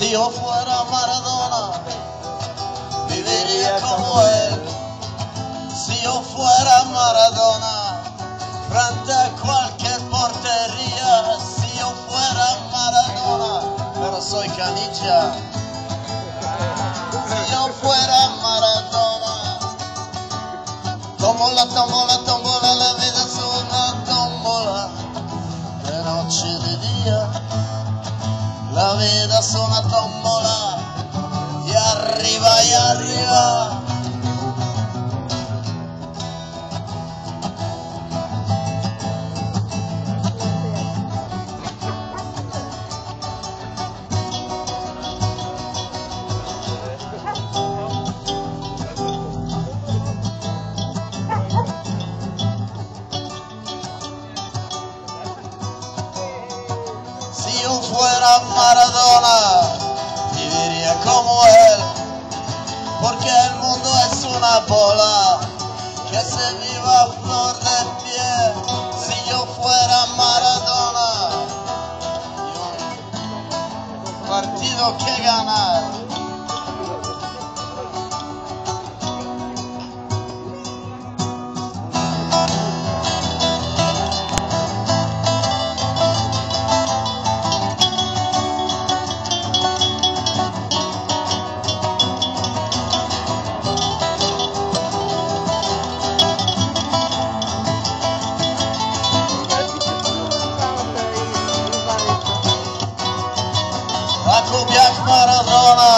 Si yo fuera Maradona, viviría como él. Si yo fuera Maradona, frente a cualquier portería. Si yo fuera Maradona, pero soy canilla. Si yo fuera Maradona, tómbola, tómbola, tómbola, la vida es una tómbola, de noche y de día. La vida es una y arriba y arriba. Maradona, viviría como él, porque el mundo es una bola que se viva flor de piel. Si yo fuera Maradona, partido que ganar. klub jak Maradona.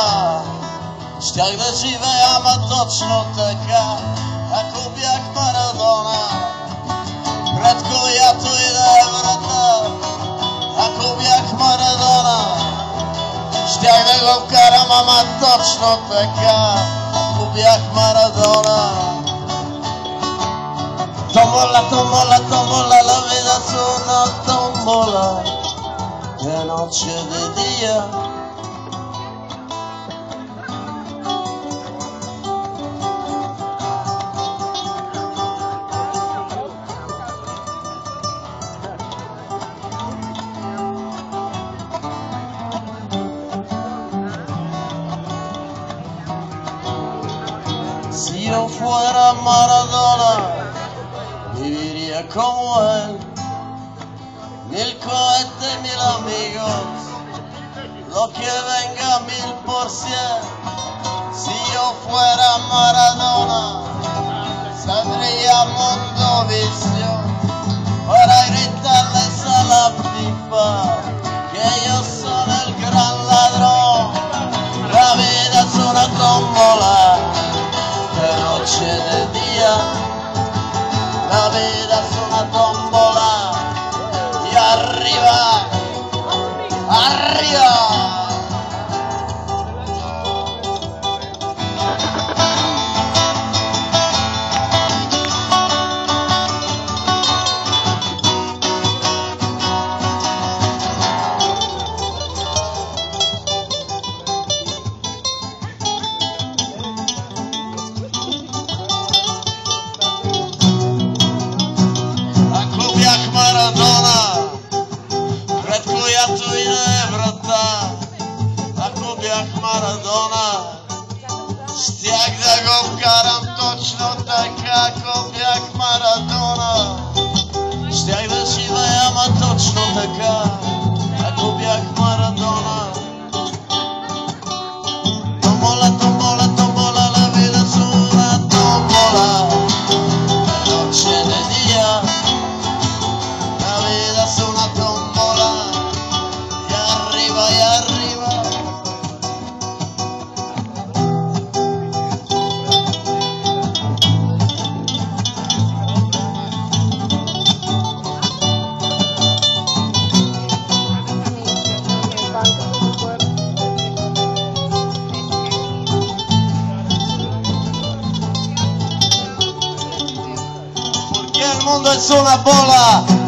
Ściągnę dziwę, ja ma točno teka A klub jak Maradona. Bratko, ja tu idę wrata A klub jak Maradona Ściągnę go w karama, ma točno teka Klub jak Maradona Tomola, tomola, tomola, la vida es una tomola De noche, de día Si yo fuera Maradona, viviría como él. Mil cohetes, mil amigos, lo que venga mil por cien. Si yo fuera Maradona, saldría mundo vicio para gritarles a la pipa que ellos son el gran ladrón. La vida es una tómbola, Es una tómbola y arriba, arriba. Porque el mundo es una bola